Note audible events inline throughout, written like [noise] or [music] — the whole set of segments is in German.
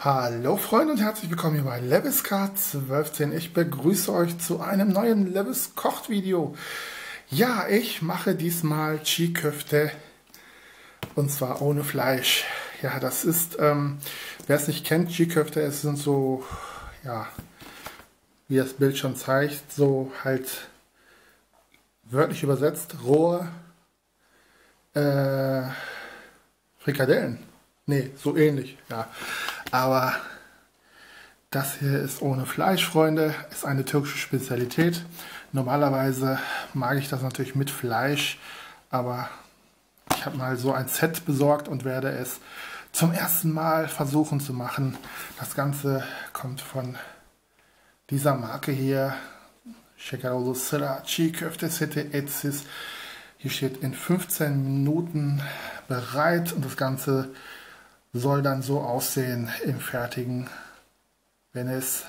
Hallo Freunde und herzlich willkommen hier bei Leviscar 1210. Ich begrüße euch zu einem neuen Levis Kocht Video. Ja, ich mache diesmal Chi-Köfte und zwar ohne Fleisch. Ja, das ist, ähm, wer es nicht kennt, Chi-Köfte, es sind so, ja, wie das Bild schon zeigt, so halt wörtlich übersetzt rohe äh, Frikadellen. Nee, so ähnlich, ja. Aber das hier ist ohne Fleisch, Freunde. Ist eine türkische Spezialität. Normalerweise mag ich das natürlich mit Fleisch, aber ich habe mal so ein Set besorgt und werde es zum ersten Mal versuchen zu machen. Das Ganze kommt von dieser Marke hier. Çiğ Köfte Seti Etsiz. Hier steht in 15 Minuten bereit und das Ganze soll dann so aussehen im fertigen, wenn es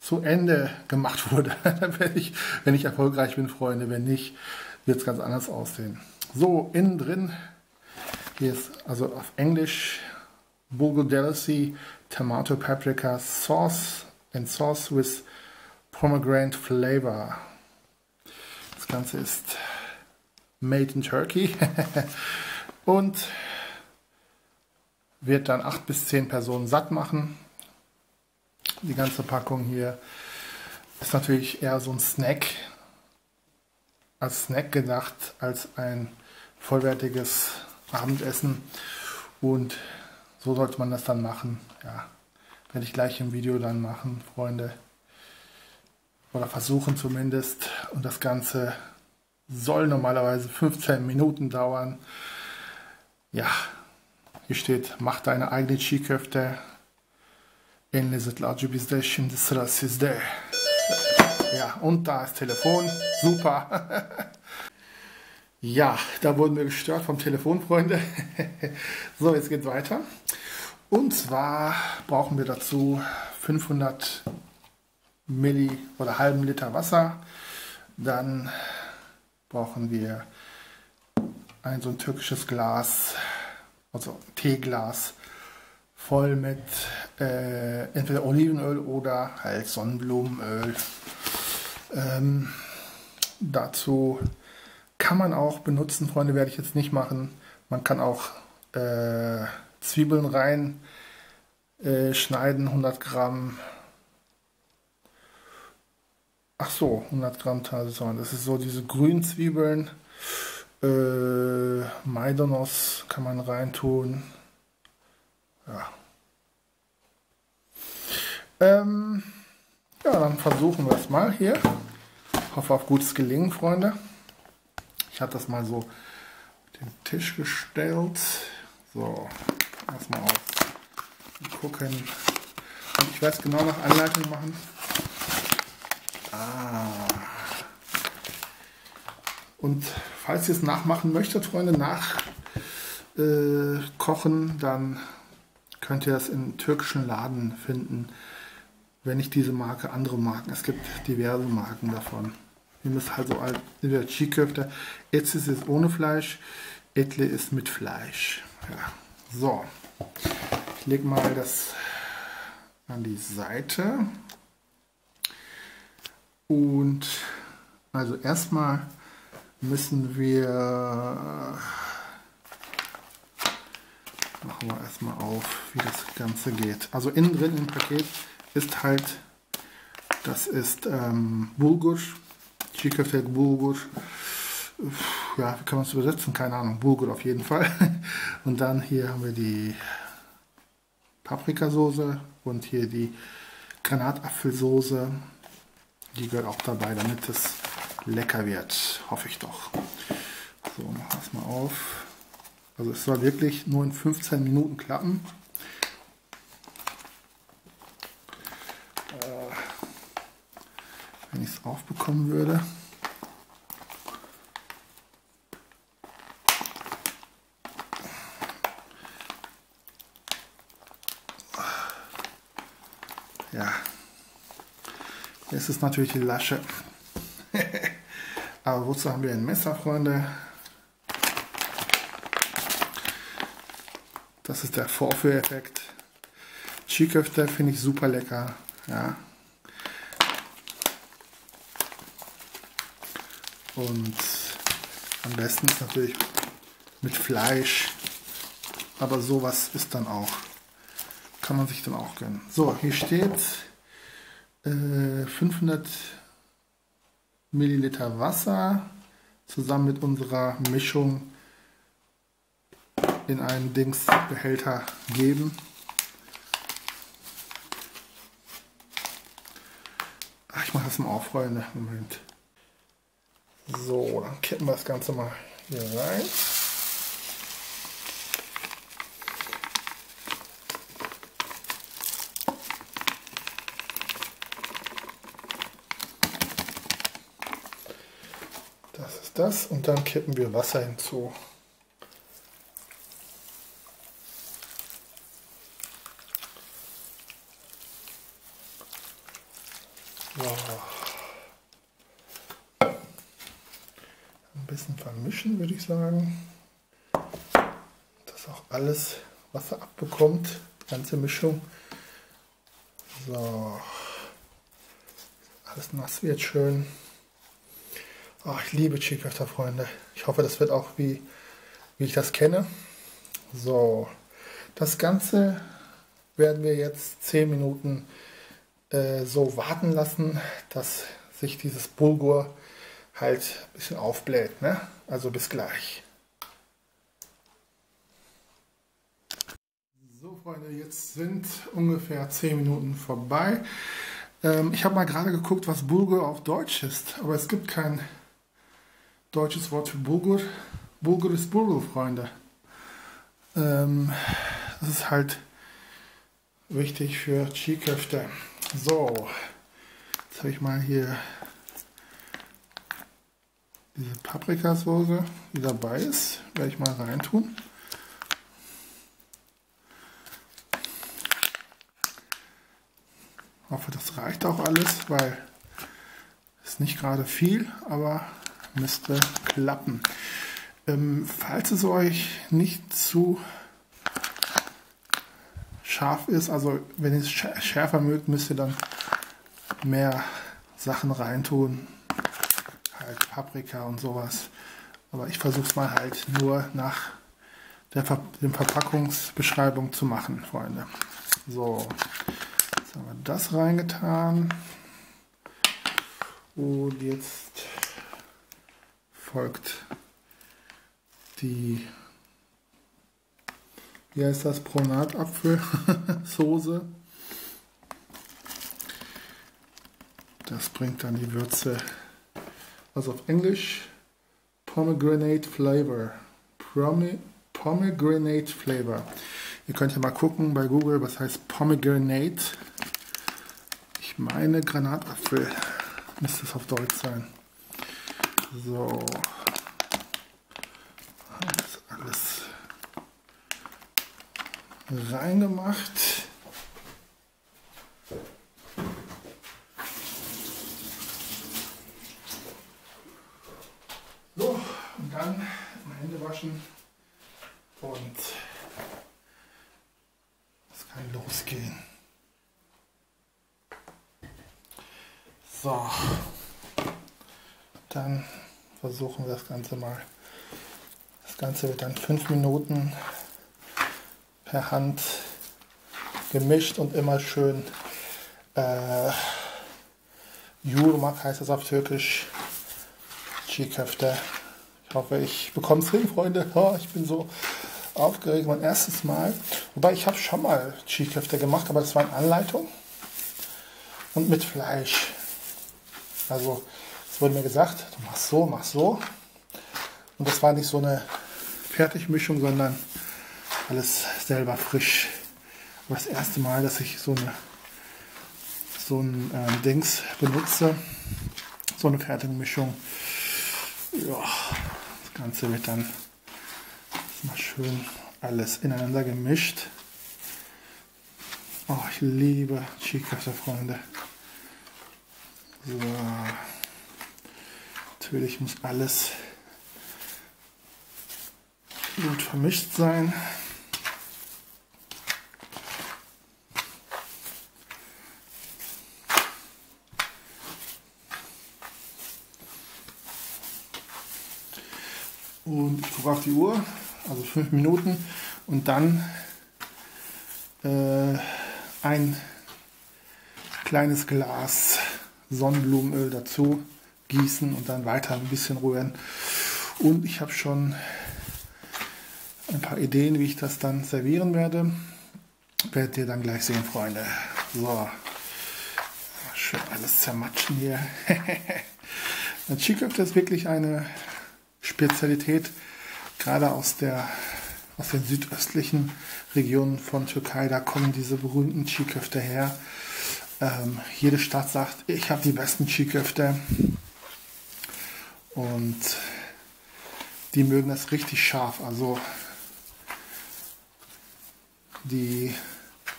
zu Ende gemacht [laughs] wurde. wenn, ich, wenn ich erfolgreich bin, Freunde. Wenn nicht, wird es ganz anders aussehen. So, innen drin, hier ist also auf Englisch Bulgur Delicacy Tomato Paprika Sauce and Sauce with Pomegranate Flavor. Das Ganze ist made in Turkey. [laughs] Und wird dann acht bis zehn Personen satt machen. Die ganze Packung hier ist natürlich eher so ein Snack, als Snack gedacht, als ein vollwertiges Abendessen. Und so sollte man das dann machen. Ja, werde ich gleich im Video dann machen, Freunde. Oder versuchen zumindest. Und das Ganze soll normalerweise 15 Minuten dauern. Ja, hier steht, mach deine eigene Çiğ En lezzetli acı bizde, sıra sizde. Ja, und da ist Telefon. Super. [laughs] ja, da wurden wir gestört vom Telefon, Freunde. [laughs] so, jetzt geht's weiter. Und zwar brauchen wir dazu 500 Milli oder halben Liter Wasser. Dann brauchen wir ein so ein türkisches Glas also Teeglas, voll mit äh, entweder Olivenöl oder halt Sonnenblumenöl. Ähm, dazu kann man auch benutzen, Freunde, werde ich jetzt nicht machen. Man kann auch äh, Zwiebeln rein äh, schneiden, 100 Gramm. Ach so, 100 Gramm Taseson. Das ist so diese grünen Zwiebeln. Äh, Maidonos kann man reintun. Ja. Ähm, ja, dann versuchen wir es mal hier. Hoffe auf gutes Gelingen, Freunde. Ich habe das mal so auf den Tisch gestellt. So, erstmal auf gucken. Und ich werde es genau nach Anleitung machen. Ah. Und falls ihr es nachmachen möchtet, Freunde, nachkochen, äh, dann könnt ihr es in türkischen Laden finden. Wenn nicht diese Marke, andere Marken. Es gibt diverse Marken davon. Ihr müsst halt so entweder Chiköfte. Jetzt ist ohne Fleisch, Etle ist mit Fleisch. Ja. So, ich lege mal das an die Seite. Und also erstmal müssen wir machen wir erstmal auf, wie das Ganze geht. Also innen drin im Paket ist halt, das ist ähm, Bulgur, Chikafek Bulgur. Ja, wie kann man es übersetzen? Keine Ahnung. Bulgur auf jeden Fall. [laughs] Und dann hier haben wir die Paprikasoße und hier die Granatapfelsoße. Die gehört auch dabei, damit es lecker wird. Hoffe ich doch. So, machen wir mal auf. Also es soll wirklich nur in 15 Minuten klappen. Äh, wenn ich es aufbekommen würde. Ja, jetzt ist natürlich die Lasche. [laughs] Aber wozu haben wir ein Messer, Freunde? Das ist der Vorführeffekt. Chiköfte finde ich super lecker. Ja. Und am besten ist natürlich mit Fleisch. Aber sowas ist dann auch. Kann man sich dann auch gönnen. So, hier steht äh, 500 Milliliter Wasser zusammen mit unserer Mischung in einen Dingsbehälter geben. Ach, ich mache das mal auf, Freunde. Moment. So, dann kippen wir das Ganze mal hier rein. Das das und dann kippen wir Wasser hinzu. bisschen vermischen, würde ich sagen. Dass auch alles Wasser abbekommt, ganze Mischung. So, alles nass wird schön. Oh, ich liebe Chiköfter, Freunde. Ich hoffe, das wird auch wie, wie ich das kenne. So, das Ganze werden wir jetzt 10 Minuten äh, so warten lassen, dass sich dieses Bulgur halt ein bisschen aufbläht. Ne? Also bis gleich. So Freunde, jetzt sind ungefähr 10 Minuten vorbei. Ähm, ich habe mal gerade geguckt, was Bulgur auf Deutsch ist, aber es gibt kein deutsches Wort für Bulgur. Bulgur ist Bulgur, Freunde. Ähm, das ist halt wichtig für Chiköfte. So, jetzt habe ich mal hier diese Paprikasauce, die dabei ist, werde ich mal reintun. Ich hoffe, das reicht auch alles, weil es nicht gerade viel, aber müsste klappen. Ähm, falls es euch nicht zu scharf ist, also wenn ihr es schärfer mögt, müsst ihr dann mehr Sachen reintun halt Paprika und sowas. Aber ich versuche es mal halt nur nach der Ver den Verpackungsbeschreibung zu machen, Freunde. So, jetzt haben wir das reingetan. Und jetzt folgt die, wie heißt das, Pronatapfelsoße. Das bringt dann die Würze also auf Englisch Pomegranate Flavor. Promi Pomegranate Flavor. Ihr könnt ja mal gucken bei Google, was heißt Pomegranate. Ich meine Granatapfel müsste es auf Deutsch sein. So. Alles reingemacht. waschen und es kann losgehen. So, dann versuchen wir das Ganze mal. Das Ganze wird dann fünf Minuten per Hand gemischt und immer schön äh, Jurmak heißt es auf Türkisch, Çiğ ich hoffe, ich bekomme es hin, Freunde. [laughs] Oh, ich bin so aufgeregt. Mein erstes Mal. Wobei ich habe schon mal Cheeseköfte gemacht, aber das war in Anleitung. Und mit Fleisch. Also es wurde mir gesagt, du machst so, machst so. Und das war nicht so eine Fertigmischung, sondern alles selber frisch. Aber das erste Mal, dass ich so eine so ein äh, Dings benutze, so eine Fertigmischung. Ja, Ganze wird dann mal schön alles ineinander gemischt. Oh, ich liebe Chiköfte, Freunde. So. Natürlich muss alles gut vermischt sein. Und ich gucke auf die Uhr, also fünf Minuten und dann äh, ein kleines Glas Sonnenblumenöl dazu gießen und dann weiter ein bisschen rühren. Und ich habe schon ein paar Ideen, wie ich das dann servieren werde. Werdet ihr dann gleich sehen, Freunde. So, schön alles zermatschen hier. Der Chiköfte ist wirklich eine Spezialität, gerade aus der aus den südöstlichen Regionen von Türkei. Da kommen diese berühmten Chiköfte her. Ähm, jede Stadt sagt, ich habe die besten Chiköfte. Und die mögen das richtig scharf. Also die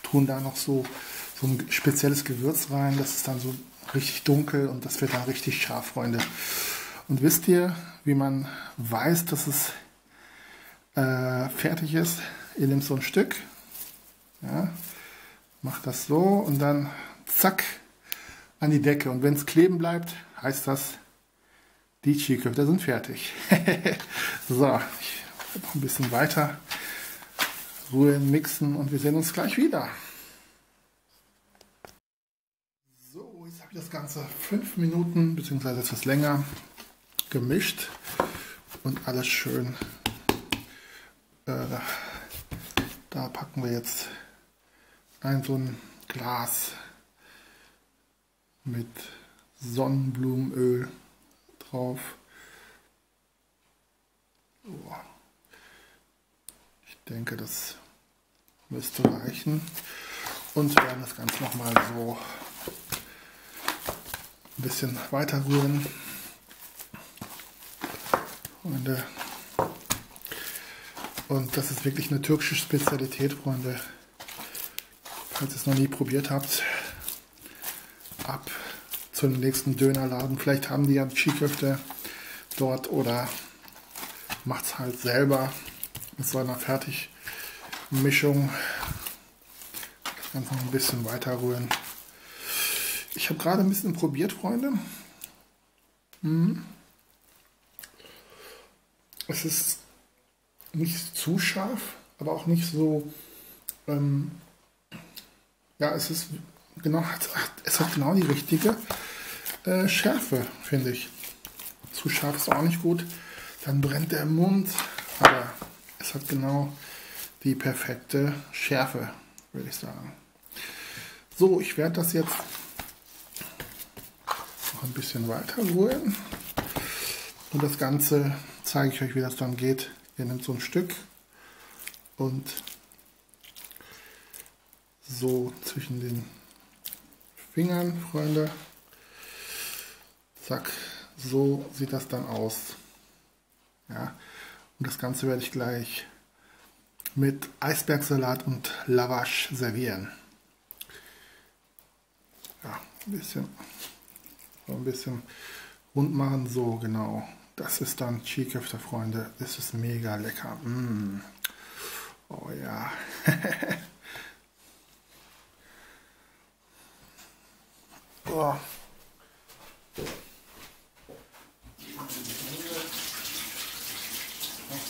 tun da noch so, so ein spezielles Gewürz rein. Das ist dann so richtig dunkel und das wird dann richtig scharf, Freunde. Und wisst ihr, wie man weiß, dass es äh, fertig ist? Ihr nehmt so ein Stück, ja, macht das so und dann zack an die Decke. Und wenn es kleben bleibt, heißt das, die Chiköfte sind fertig. [laughs] so, ich noch ein bisschen weiter rühren, mixen und wir sehen uns gleich wieder. So, jetzt habe ich das Ganze fünf Minuten bzw. etwas länger gemischt und alles schön. Äh, da packen wir jetzt ein so ein Glas mit Sonnenblumenöl drauf. Ich denke, das müsste reichen. Und werden das Ganze nochmal so ein bisschen weiter rühren. Freunde. Und das ist wirklich eine türkische Spezialität, Freunde. Falls ihr es noch nie probiert habt, ab zum nächsten Dönerladen. Vielleicht haben die ja Chiköfte dort oder macht es halt selber mit so einer Fertigmischung. Das Ganze noch ein bisschen weiter rühren. Ich habe gerade ein bisschen probiert, Freunde. Hm. Es ist nicht zu scharf, aber auch nicht so ähm, ja, es ist genau, [laughs] es hat genau die richtige äh, Schärfe, finde ich. Zu scharf ist auch nicht gut. Dann brennt der Mund, aber es hat genau die perfekte Schärfe, würde ich sagen. So, ich werde das jetzt noch ein bisschen weiter rühren. Und das Ganze zeige ich euch, wie das dann geht. Ihr nehmt so ein Stück und so zwischen den Fingern, Freunde. Zack, so sieht das dann aus. Ja, und das Ganze werde ich gleich mit Eisbergsalat und Lavash servieren. Ja, ein bisschen, so ein bisschen rund machen, so genau. Das ist dann Chiköfter, Freunde. Das ist mega lecker. Mm. Oh ja. [laughs] Oh.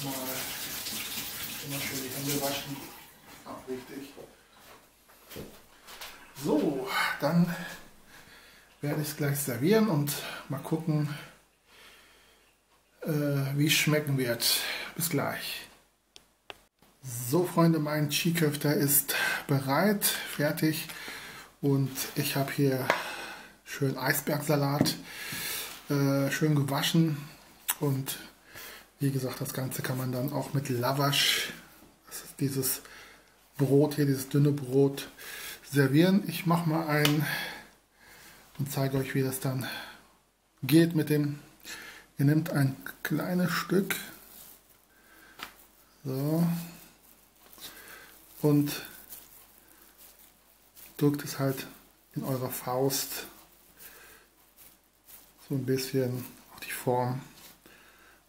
Nochmal immer schön die Hände waschen. Auch wichtig. So, dann werde ich es gleich servieren und mal gucken, äh, wie es schmecken wird. Bis gleich. So Freunde, mein Chiköfter ist bereit, fertig und ich habe hier schön Eisbergsalat, äh, schön gewaschen und wie gesagt, das Ganze kann man dann auch mit Lavash, dieses Brot hier, dieses dünne Brot, servieren. Ich mache mal ein und zeige euch, wie das dann geht mit dem. Ihr nehmt ein kleines Stück. So. Und drückt es halt in eurer Faust so ein bisschen auch die Form.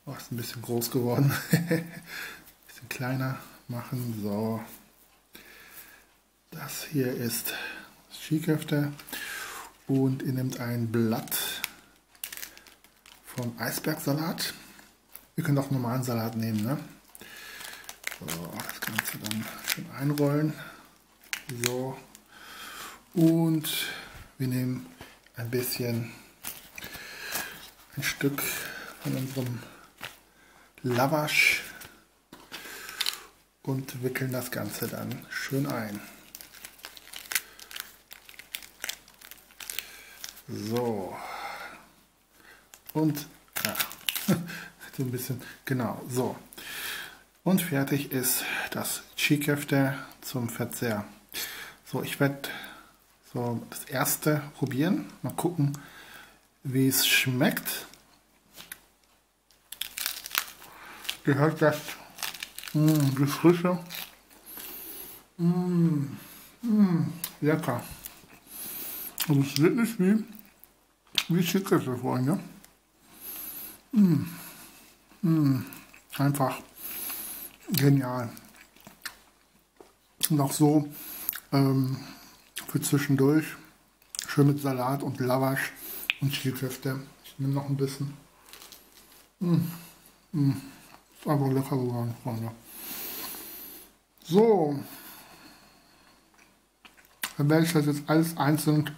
Oh, ist ein bisschen groß geworden. Ein [laughs] bisschen kleiner machen so das hier ist Skiköfte und ihr nehmt ein Blatt vom Eisbergsalat Ihr könnt auch normalen Salat nehmen. Ne? So, das Ganze dann schön einrollen. So. Und wir nehmen ein bisschen, ein Stück von unserem Lavash und wickeln das Ganze dann schön ein. So. Und ja, [laughs] so ein bisschen, genau, so. Und fertig ist das Chiköfte zum Verzehr. So, ich werde so das erste probieren. Mal gucken, wie es schmeckt. Ihr das, mh, mm, die Frische. Mh, mm, mh, mm, lecker. Und es ist wirklich wie, wie Chiköfte, Freunde. Mmh. Mmh. Einfach genial. Auch so ähm, für zwischendurch. Schön mit Salat und Lavash und Chili-Köfte. Ich nehme noch ein bisschen. Mmh. Mmh. Ist einfach lecker geworden, Freunde. So. Dann werde ich das jetzt alles einzeln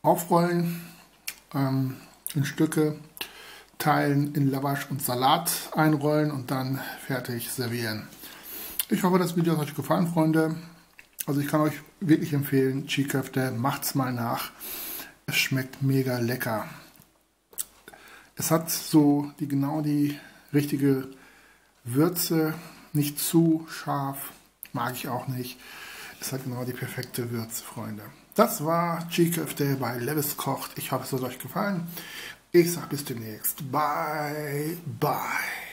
aufrollen, ähm, in Stücke teilen, in Lavash und Salat einrollen und dann fertig servieren. Ich hoffe, das Video hat euch gefallen, Freunde. Also ich kann euch wirklich empfehlen, Chiköfte, macht's mal nach. Es schmeckt mega lecker. Es hat so die genau die richtige Würze, nicht zu scharf, mag ich auch nicht. Es hat genau die perfekte Würze, Freunde. Das war Chiköfte bei Levis Kocht. Ich hoffe, es hat euch gefallen. Ich sage bis demnächst. Bye, bye.